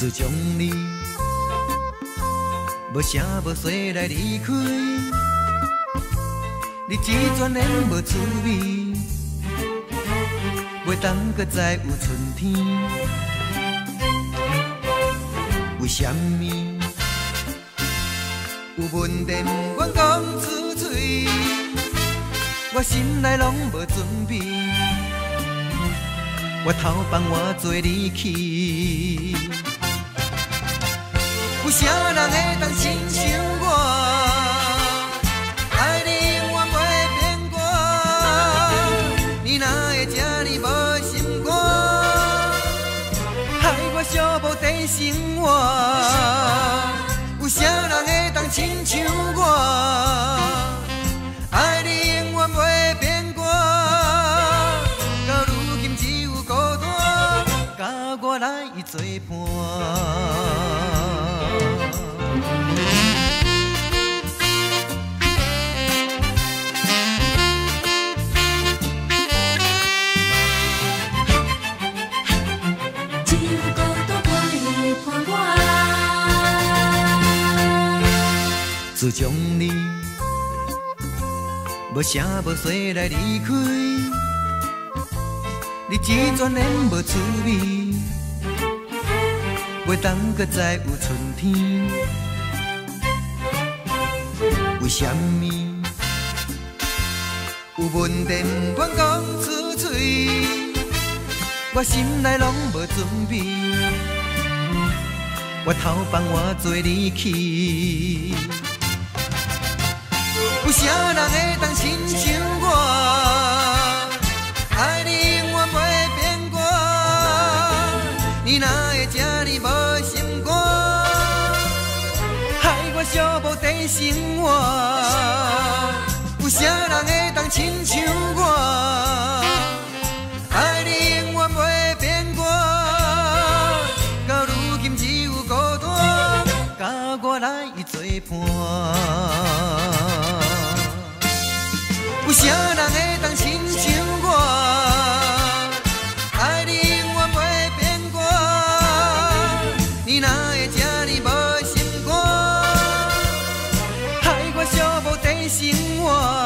自从你无声无息来离开，你一转眼无滋味，袂当搁再有春天。为甚么有问题毋愿讲出嘴？我心内拢无准备，我头放我做你去。有啥人会当亲像我，爱你永远袂变卦？你哪会这呢无心肝，害我寂无地生活？有啥人会当亲像我，爱你永远袂变卦？到如今只有孤单，甲我来作伴。自从你无声无息来离开，日子全然无滋味，袂当搁再有春天。为什么有问题不愿讲出嘴？我心内拢无准备。我头放我做离去，有啥人会当亲像我？爱你永远袂变卦，你哪会这呢无心肝？害我？寂无地生活，有啥人会当亲像我？爱你永远袂变卦，到如今只有孤单，甲我？来作伴。有啥人会当亲像我？爱你永远袂变卦，你哪会这呢无心肝？害我寂寞在生活。